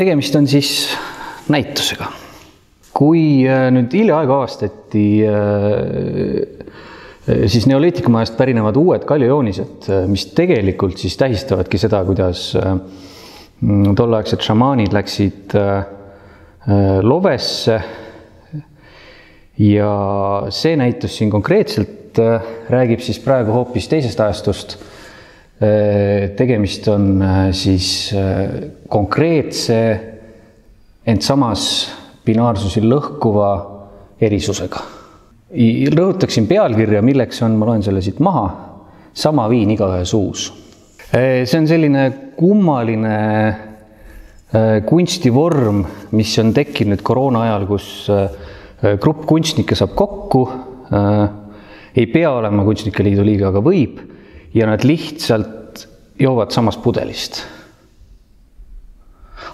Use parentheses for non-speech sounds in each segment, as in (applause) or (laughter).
tegemist on siis näitusega. kui äh, nüüd hiljaaegu avastati äh, siis neoliitikumajast pärinevad uued kaljujoonised, mis tegelikult siis tähistavadki seda, kuidas tolleaegsed šamaanid läksid lovesse. ja see näitus siin konkreetselt räägib siis praegu hoopis teisest ajastust tegemist on siis konkreetse, ent samas binaarsusi lõhkuva erisusega. rõhutaksin pealkirja, milleks on, ma loen selle siit maha, sama viin igaühe suus. see on selline kummaline kunstivorm, mis on tekkinud koroona ajal, kus grupp kunstnikke saab kokku, ei pea olema Kunstnike Liidu liige, aga võib ja nad lihtsalt joovad samast pudelist.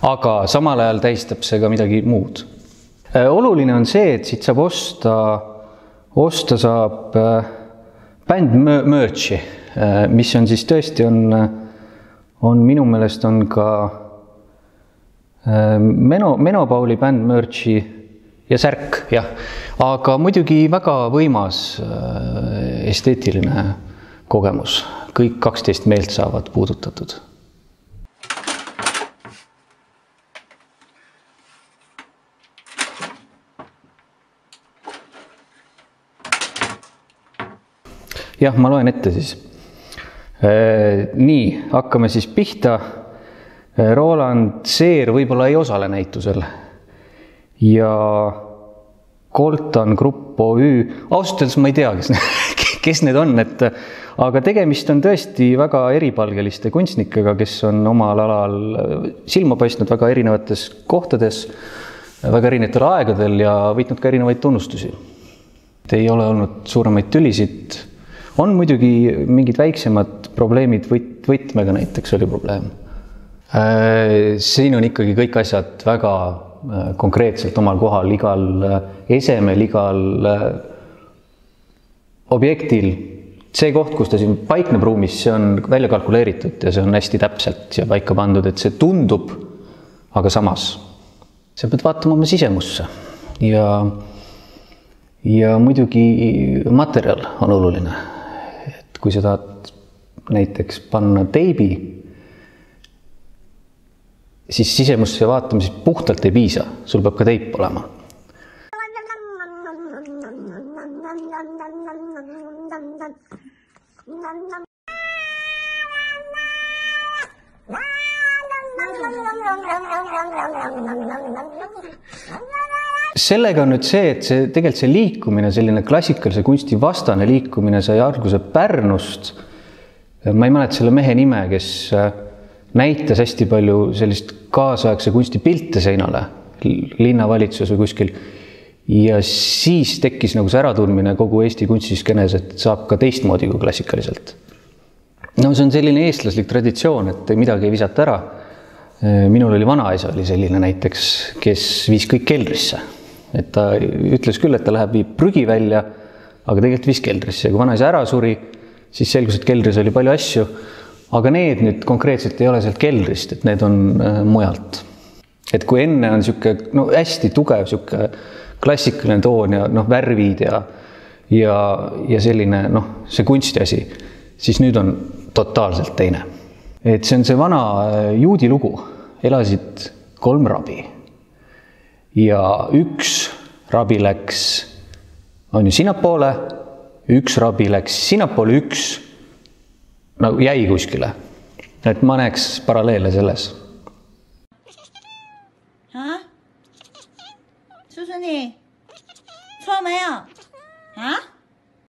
aga samal ajal tähistab see ka midagi muud. oluline on see, et siit saab osta, osta saab bänd merch'i, mis on siis tõesti on, on minu meelest on ka Meno, Menopauli bänd merch'i ja särk, jah, aga muidugi väga võimas esteetiline kogemus, kõik kaksteist meelt saavad puudutatud. jah, ma loen ette siis. nii, hakkame siis pihta. Roland Seer võib-olla ei osale näitusel ja Colton Grupp OÜ, ausalt öeldes ma ei tea, kes, (laughs) kes need on, et aga tegemist on tõesti väga eripalgeliste kunstnikega, kes on omal alal silma paistnud väga erinevates kohtades, väga erinevatel aegadel ja võitnud ka erinevaid tunnustusi. ei ole olnud suuremaid tülisid, on muidugi mingid väiksemad probleemid, võt-, võtmega näiteks oli probleem. siin on ikkagi kõik asjad väga konkreetselt omal kohal, igal esemel, igal objektil see koht, kus ta siin paikneb ruumis, see on välja kalkuleeritud ja see on hästi täpselt siia paika pandud, et see tundub, aga samas sa pead vaatama oma sisemusse ja, ja muidugi materjal on oluline. et kui sa tahad näiteks panna teibi, siis sisemusse vaatamisest puhtalt ei piisa, sul peab ka teip olema sellega on nüüd see, et see tegelikult see liikumine, selline klassikalise kunsti vastane liikumine sai alguse Pärnust. ma ei mäleta selle mehe nime, kes äh, näitas hästi palju sellist kaasaegse kunsti pilte seinale linnavalitsuses või kuskil. Ja siis tekkis nagu see äratundmine kogu Eesti kunstiskeenes, et saab ka teistmoodi kui klassikaliselt. no see on selline eestlaslik traditsioon, et midagi ei visata ära minul oli vanaisa oli selline näiteks, kes viis kõik keldrisse. et ta ütles küll, et ta läheb, viib prügi välja, aga tegelikult viis keldrisse ja kui vanaisa ära suri, siis selgus, et keldris oli palju asju. aga need nüüd konkreetselt ei ole sealt keldrist, et need on äh, mujalt. et kui enne on niisugune no hästi tugev niisugune klassikaline toon ja noh, värvid ja ja, ja selline noh, see kunstiasi, siis nüüd on totaalselt teine. et see on see vana äh, juudi lugu, elasid kolm rabi. ja üks rabi läks, on ju, sinnapoole, üks rabi läks sinnapoole, üks nagu jäi kuskile. et ma näeks paralleele selles 수순이 错了没有？啊？